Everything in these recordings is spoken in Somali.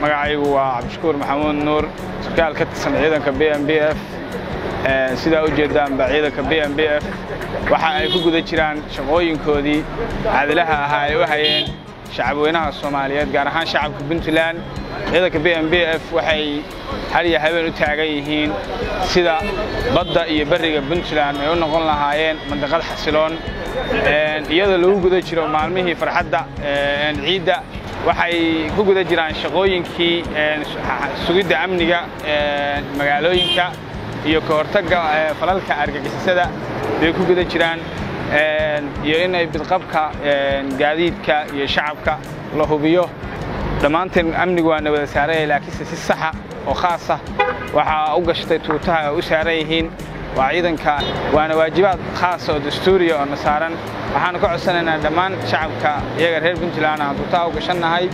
magacaygu waa cabdishakuur maxamuud nuur. Sarkaal ka tirsan ciidanka b m b f. Sidaa u jeedaanba ciidanka b m b f. Waxa ay ku guda jiraan shaqooyinkoodii caadilaha ahaa ay u hayeen shacabweynaha soomaaliyeed gaar ahaan shacabka puntland. Ciidanka b m b f waxay hal iyo habeen u taagan yihiin sida badda iyo berriga puntland ay u noqon lahaayeen mandaqad xasiloon. Iyadoo lagu guda jiro maalmihii farxadda ciidda waxay ku guda jiraan shaqooyinkii sugidda amniga magaalooyinka iyo ka hortagga falalka argagixisada. Bay ku guda jiraan iyo inay bidqabka gaadiidka iyo shacabka la hubiyo. Dhammaanteen amnigu waana wada saaraya laakiinse si saxa oo khaasa waxaa u gashtay tuutaha u saaran yihiin waa ciidanka waana waajibaad khaasa oo dastuuriya oo na saaran. Waxaanu ka codsanaynaa dhammaan shacabka iyaga reer puntland aan tuutaha u gashannahay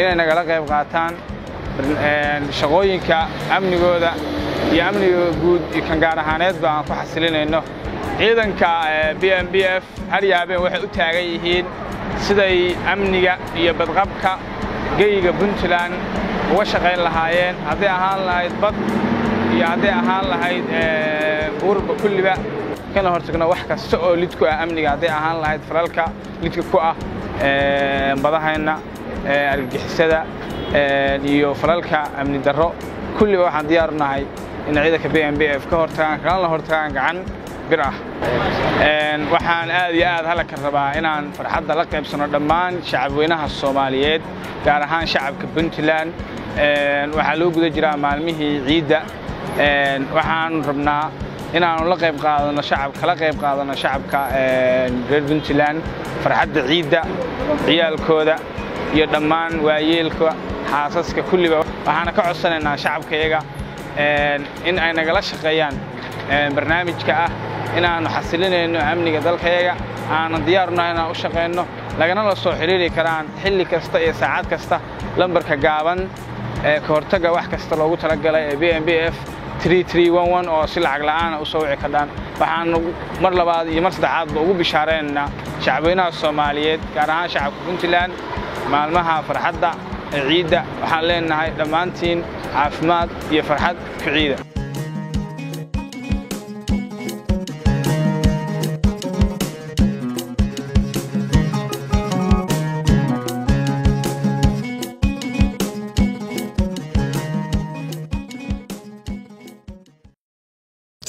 inay nagala qayb qaataan shaqooyinka amnigooda iyo amniga guud iyo kan gaar ahaaneedba aan ku xasilinayno. Ciidanka b m b f har iyo habeen waxay u taagan yihiin siday amniga iyo badqabka geyiga puntland uga shaqayn lahaayeen. Hadday ahaan lahayd bad iyo hadday ahaan lahayd buurba kulliba kana hortagno wax kasta oo lid ku ah amniga. Hadday ahaan lahayd falalka lidka ku ah badahayna argagixisada iyo falalka amni darro. Kulliba waxaan diyaaru nahay in ciidanka b m b f ka hortagaan kalana hortagaan gacan bir ah. Waxaan aad iyo aad halaka rabaa inaan farxadda la qaybsano dhammaan shacabweynaha soomaaliyeed gaar ahaan shacabka puntland. Waxaa loo guda jiraa maalmihii ciidda waxaanu rabnaa inaanu la qayb qaadano shacab kala qayb qaadano shacabka reer puntland farxadda ciidda ciyaalkooda iyo dhammaan waayeelka xaasaska kulliba waxaana ka codsanaynaa shacabkayaga in ay nagala shaqeeyaan barnaamijka ah inaannu xasilinayno amniga dalkayaga aanan diyaarnahay inaan u shaqayno lagana la soo xidhiiri karaan xilli kasta iyo saacad kasta lambarka gaaban ee ka hortagga wax kasta loogu talagalay ee b m b f oo si lacag la'aana u soo wici kardhaan waxaanu mar labaad iyo mar saddexaadba ugu bishaaraynaynaa shacabweynaha soomaaliyeed gaar ahaan shacabka puntland maalmaha farxadda ee ciidda. Waxaan leenahay dhammaantiin caafimaad iyo farxad ku ciida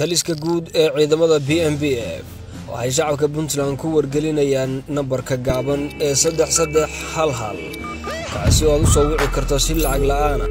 taliska guud ee ciidamada b m b f. Waxay shacabka puntland ku wargelinayaan nambarka gaaban ee saddex saddex hal hal. Kaasi oo u soo wici karto si lacag la'aana